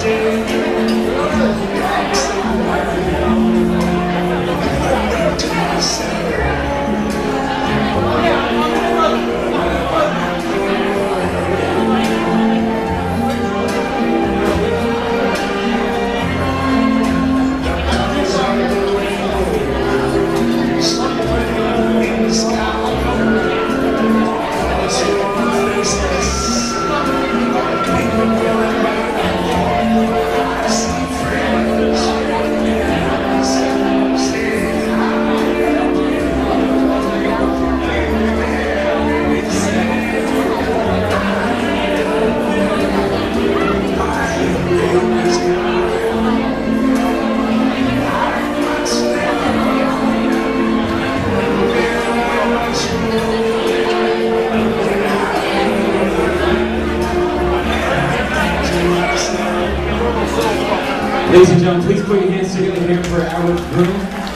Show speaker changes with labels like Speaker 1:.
Speaker 1: do. Ladies and gentlemen, please put your hands together here for our groom.